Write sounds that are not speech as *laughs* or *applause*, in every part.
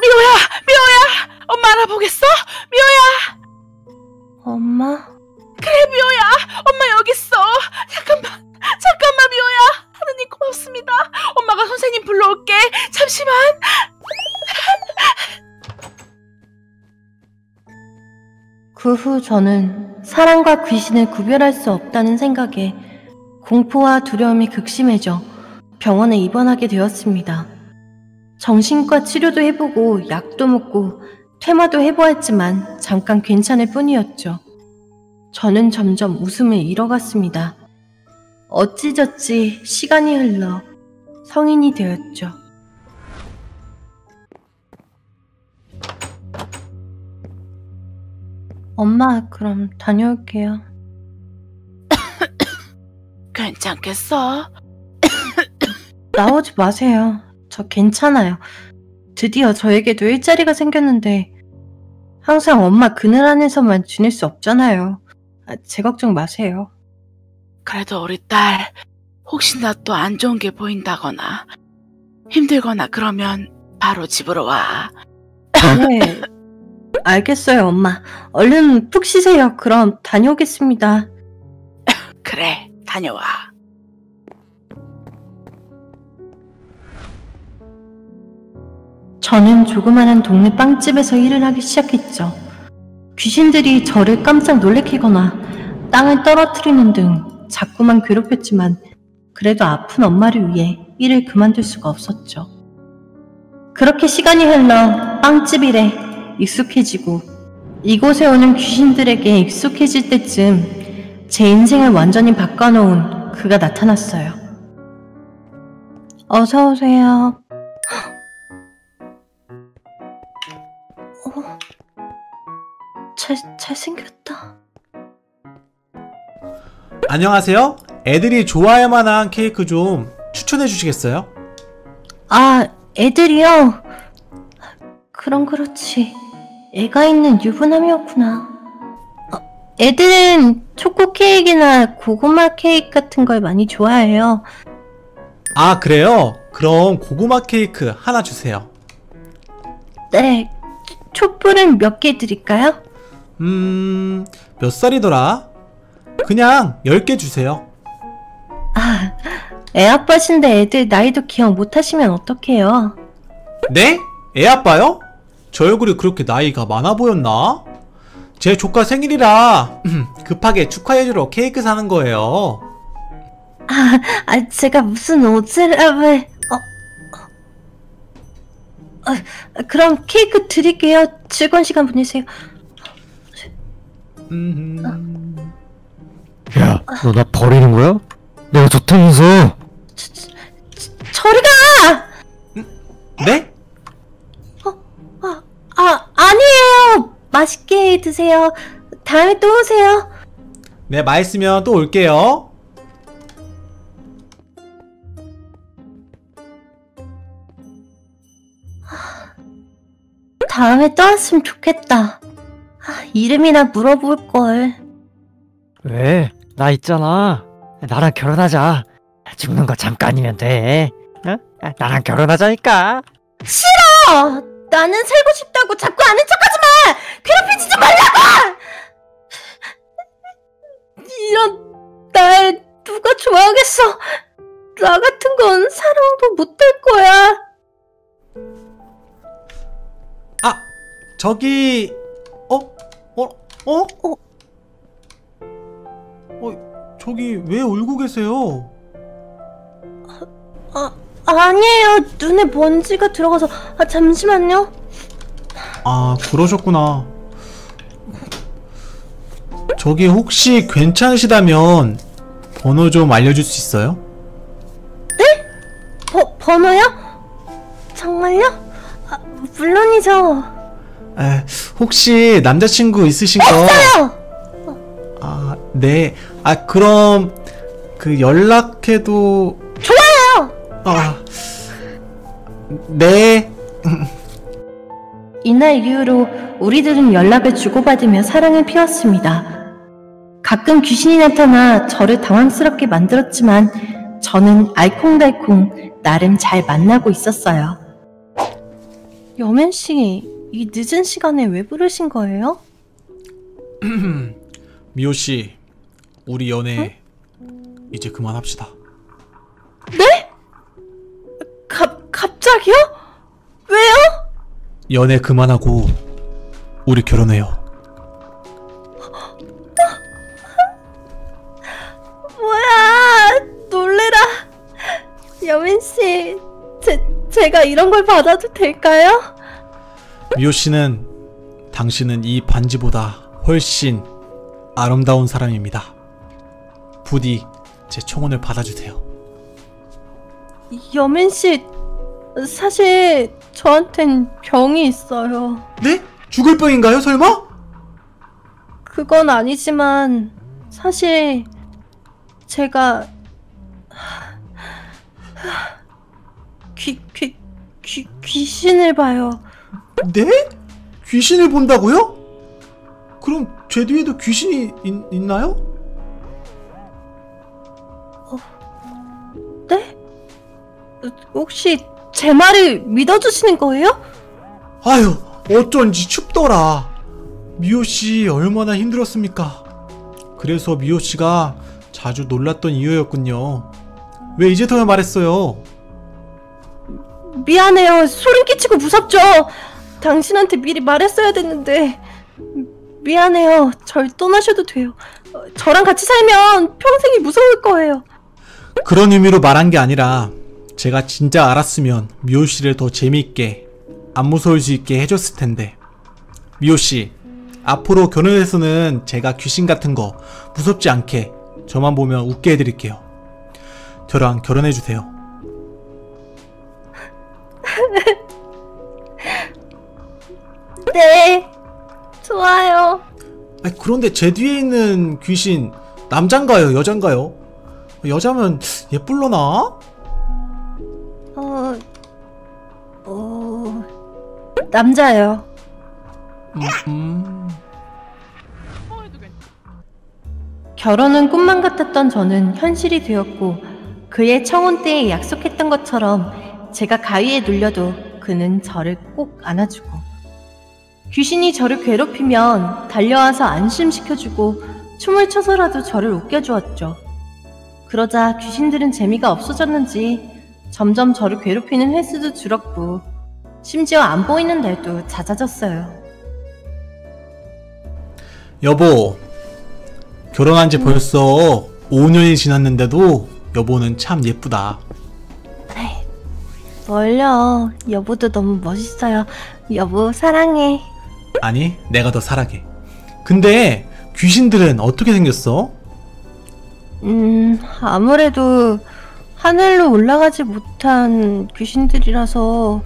미호야, 미호야, 엄마 알아보겠어? 미호야, 엄마? 그래 미호야, 엄마 여기 있어. 잠깐만, 잠깐만 미호야. 하느님 고맙습니다. 엄마가 선생님 불러올게. 잠시만. 그 후 저는 사랑과 귀신을 구별할 수 없다는 생각에 공포와 두려움이 극심해져 병원에 입원하게 되었습니다. 정신과 치료도 해보고 약도 먹고 퇴마도 해보았지만 잠깐 괜찮을 뿐이었죠. 저는 점점 웃음을 잃어갔습니다. 어찌저찌 시간이 흘러 성인이 되었죠. 엄마, 그럼 다녀올게요. *coughs* 괜찮겠어? 나오지 마세요. 저 괜찮아요. 드디어 저에게도 일자리가 생겼는데 항상 엄마 그늘 안에서만 지낼 수 없잖아요. 아, 제 걱정 마세요. 그래도 우리 딸 혹시나 또 안 좋은 게 보인다거나 힘들거나 그러면 바로 집으로 와. 네. 알겠어요, 엄마. 얼른 푹 쉬세요. 그럼 다녀오겠습니다. *laughs* 그래, 다녀와. 저는 조그마한 동네 빵집에서 일을 하기 시작했죠. 귀신들이 저를 깜짝 놀래키거나 땅을 떨어뜨리는 등 자꾸만 괴롭혔지만 그래도 아픈 엄마를 위해 일을 그만둘 수가 없었죠. 그렇게 시간이 흘러 빵집 일에 익숙해지고 이곳에 오는 귀신들에게 익숙해질 때쯤 제 인생을 완전히 바꿔놓은 그가 나타났어요. 어서 오세요. 잘, 잘생겼다. 안녕하세요. 애들이 좋아할 만한 케이크 좀 추천해 주시겠어요? 아, 애들이요? 그럼 그렇지. 애가 있는 유부남이었구나. 어, 애들은 초코 케이크나 고구마 케이크 같은 걸 많이 좋아해요. 아, 그래요? 그럼 고구마 케이크 하나 주세요. 네, 촛불은 몇 개 드릴까요? 음, 몇 살이더라? 그냥 10개 주세요. 아, 애 아빠신데 애들 나이도 기억 못 하시면 어떡해요? 네? 애 아빠요? 저 얼굴이 그렇게 나이가 많아 보였나? 제 조카 생일이라 *clears throat* 급하게 축하해주러 케이크 사는 거예요. 아, 아 제가 무슨 오지랖을... 어, 어, 어, 그럼 케이크 드릴게요. 즐거운 시간 보내세요. 음, 야, 너 나 버리는 거야? 내가 좋다면서. 저리 가! 네? 아, 아, 아니에요. 맛있게 드세요. 다음에 또 오세요. 네, 맛있으면 또 올게요. 다음에 또 왔으면 좋겠다. 아, 이름이나 물어볼 걸. 왜? 나 있잖아. 나랑 결혼하자. 죽는 거 잠깐이면 돼. 어? 나랑 결혼하자니까. 어, 나는 살고 싶다고 자꾸 아는 척하지 마! 괴롭히지 좀 말라고! 이런 날 누가 좋아하겠어? 나 같은 건 사랑도 못할 거야. 아, 저기, 어? 어? 어? 어? 어, 저기 왜 울고 계세요? 아, 아니에요. 눈에 먼지가 들어가서. 아, 잠시만요. 아, 그러셨구나. 저기 혹시 괜찮으시다면 번호 좀 알려줄 수 있어요? 버, 번호요? 정말요? 아, 물론이죠. 에, 혹시 남자친구 있으신 거? 없어요! 아, 네. 아, 그럼 그 연락해도 좋아요! 아, 네. *laughs* 이날 이후로 우리들은 연락을 주고받으며 사랑을 피웠습니다. 가끔 귀신이 나타나 저를 당황스럽게 만들었지만 저는 알콩달콩 나름 잘 만나고 있었어요. 여맨 씨, 이 늦은 시간에 왜 부르신 거예요? *clears throat* 미호 씨, 우리 연애 이제 그만합시다. 갑, 갑자기요? 왜요? 연애 그만하고 우리 결혼해요. *gasps* 뭐야, 놀래라. 여민 씨, 제, 제가 이런 걸 받아도 될까요? 미호 씨는 당신은 이 반지보다 훨씬 아름다운 사람입니다. 부디 제 청혼을 받아주세요. 여민 씨, 사실 저한텐 병이 있어요. 네? 죽을 병인가요, 설마? 그건 아니지만 사실 제가 귀, 귀, 귀, 귀신을 봐요. 네? 귀신을 본다고요? 그럼 제 뒤에도 귀신이 있, 있나요? 네? 혹시 제 말을 믿어주시는 거예요? 아유, 어쩐지 춥더라. 미호 씨 얼마나 힘들었습니까? 그래서 미호 씨가 자주 놀랐던 이유였군요. 왜 이제서야 말했어요? 미안해요. 소름 끼치고 무섭죠? 당신한테 미리 말했어야 됐는데. 미안해요. 절 떠나셔도 돼요. 어, 저랑 같이 살면 평생이 무서울 거예요. 그런 의미로 말한 게 아니라 제가 진짜 알았으면 미호 씨를 더 재미있게 안 무서울 수 있게 해줬을 텐데 미호 씨 앞으로 결혼해서는 제가 귀신 같은 거 무섭지 않게 저만 보면 웃게 해드릴게요. 저랑 결혼해 주세요. *laughs* 네. 좋아요. 아니, 그런데 제 뒤에 있는 귀신 남잔가요, 여잔가요? 여자면 예쁠러나? 어, 어, 남자예요. 음, 음. 결혼은 꿈만 같았던 저는 현실이 되었고 그의 청혼 때에 약속했던 것처럼 제가 가위에 눌려도 그는 저를 꼭 안아주고 귀신이 저를 괴롭히면 달려와서 안심시켜주고 춤을 춰서라도 저를 웃겨주었죠. 그러자 귀신들은 재미가 없어졌는지 점점 저를 괴롭히는 횟수도 줄었고 심지어 안 보이는 날도 잦아졌어요. 여보, 결혼한 지 벌써 5년이 지났는데도 여보는 참 예쁘다. 뭘요? 여보도 너무 멋있어요. 여보 사랑해. 아니, 내가 더 사랑해. 근데 귀신들은 어떻게 생겼어? 음, 아무래도 하늘로 올라가지 못한 귀신들이라서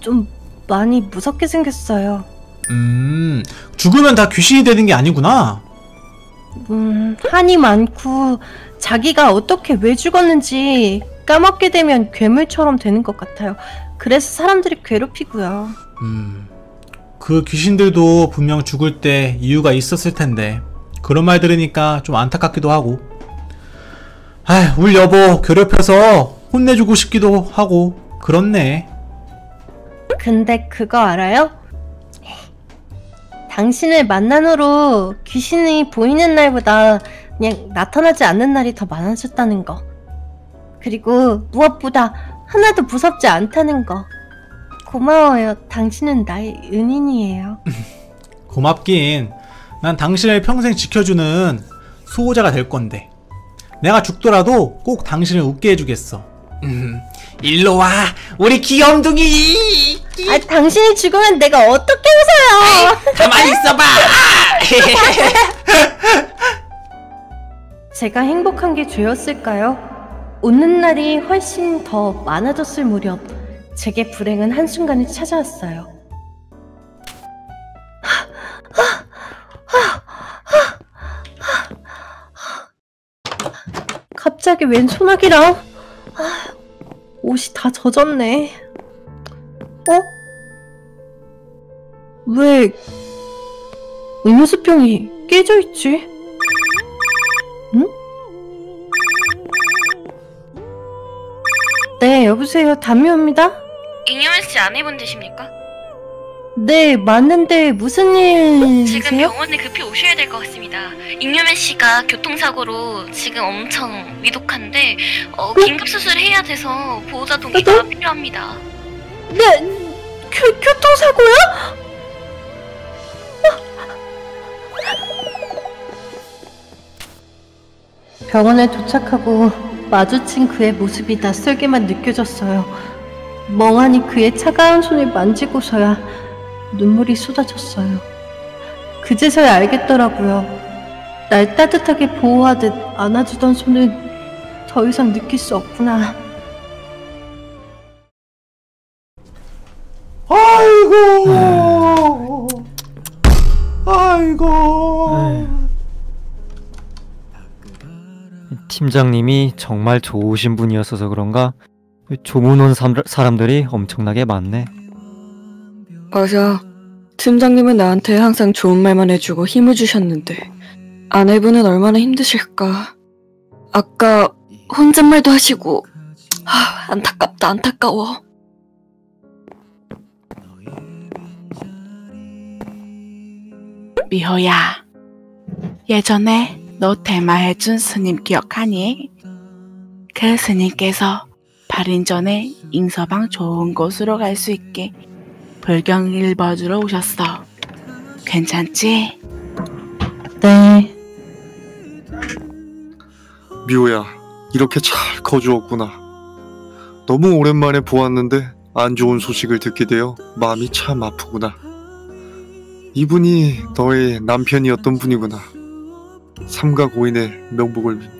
좀 많이 무섭게 생겼어요. 음, 죽으면 다 귀신이 되는 게 아니구나. 음, 한이 많고 자기가 어떻게 왜 죽었는지 까먹게 되면 괴물처럼 되는 것 같아요. 그래서 사람들이 괴롭히고요. 음, 그 귀신들도 분명 죽을 때 이유가 있었을 텐데 그런 말 들으니까 좀 안타깝기도 하고. 아, 우리 여보 괴롭혀서 혼내주고 싶기도 하고 그렇네. 근데 그거 알아요? 당신을 만난 후로 귀신이 보이는 날보다 그냥 나타나지 않는 날이 더 많아졌다는 거. 그리고 무엇보다 하나도 무섭지 않다는 거. 고마워요. 당신은 나의 은인이에요. *laughs* 고맙긴. 난 당신을 평생 지켜주는 수호자가 될 건데. 내가 죽더라도 꼭 당신을 웃게 해주겠어. 음, 일로 와, 우리 귀염둥이. 아, 당신이 죽으면 내가 어떻게 웃어요? 가만히 있어봐. *laughs* 제가 행복한 게 죄였을까요? 웃는 날이 훨씬 더 많아졌을 무렵 제게 불행은 한순간에 찾아왔어요. 갑자기 웬 소나기랑 아, 옷이 다 젖었네. 어? 왜 음료수병이 깨져 있지? 응? 네, 여보세요. 담요입니다. 잉여맨 씨 아내분 되십니까? 네, 맞는데 무슨 지금 일이세요? 병원에 급히 오셔야 될 것 같습니다. 잉여맨 씨가 교통사고로 지금 엄청 위독한데 어, 긴급 수술해야 돼서 보호자 동의가 필요합니다. 네, 교, 교통사고요? 병원에 도착하고 마주친 그의 모습이 낯설게만 느껴졌어요. 멍하니 그의 차가운 손을 만지고서야 눈물이 쏟아졌어요. 그제서야 알겠더라고요. 날 따뜻하게 보호하듯 안아주던 손을 더 이상 느낄 수 없구나. 아이고. 아이고. 팀장님이 정말 좋으신 분이었어서 그런가 조문 온 삼- 사람들이 엄청나게 많네. 맞아. 팀장님은 나한테 항상 좋은 말만 해주고 힘을 주셨는데 아내분은 얼마나 힘드실까. 아까 혼잣말도 하시고 하, 안타깝다 안타까워. 미호야, 예전에 너 대마해준 스님 기억하니? 그 스님께서 8인 전에 인서방 좋은 곳으로 갈 수 있게 불경 읽어주러 오셨어. 괜찮지? 네. 미호야, 이렇게 잘 거주었구나. 너무 오랜만에 보았는데 안 좋은 소식을 듣게 되어 마음이 참 아프구나. 이분이 너의 남편이었던 분이구나. 삼가 고인의 명복을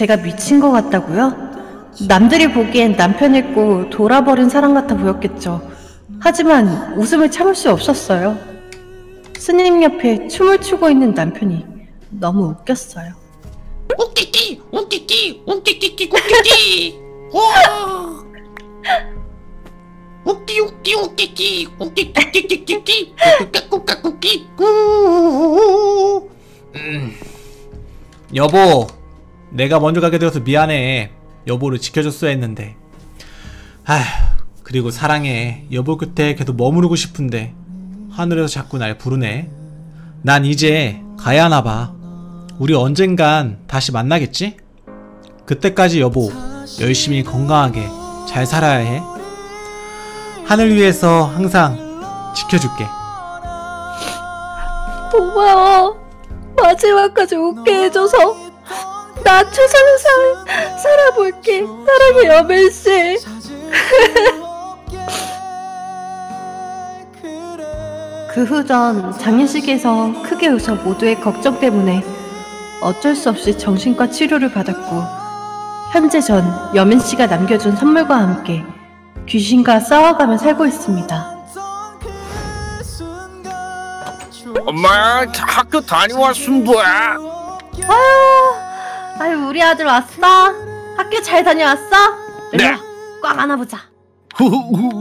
제가 미친 것 같다고요? 남들이 보기엔 남편 잃고 돌아버린 사람 같아 보였겠죠. 하지만 웃음을 참을 수 없었어요. 스님 옆에 춤을 추고 있는 남편이 너무 웃겼어요. 웃기기 웃기기 웃기기기 웃기기 *laughs* 와 웃기 웃기기 웃기기 웃기기 꾸까꾸까꾸기 꾸 음. 여보, 내가 먼저 가게 되어서 미안해. 여보를 지켜줬어야 했는데. 아휴, 그리고 사랑해. 여보 곁에 계속 머무르고 싶은데 하늘에서 자꾸 날 부르네. 난 이제 가야 하나 봐. 우리 언젠간 다시 만나겠지? 그때까지 여보, 열심히 건강하게 잘 살아야 해. 하늘 위에서 항상 지켜줄게. 고마워. 마지막까지 웃게 해줘서 나 최선을 살, 살아볼게. 사랑해, 여멜씨. 그 후 전 장례식에서 크게 웃어 모두의 걱정 때문에 어쩔 수 없이 정신과 치료를 받았고 현재 전 여민 씨가 남겨준 선물과 함께 귀신과 싸워가며 살고 있습니다. 엄마 학교 다녀왔음 뭐야 아 유 우리 아들 왔어? 학교 잘 다녀왔어? 네. 꽉 안아보자. 음.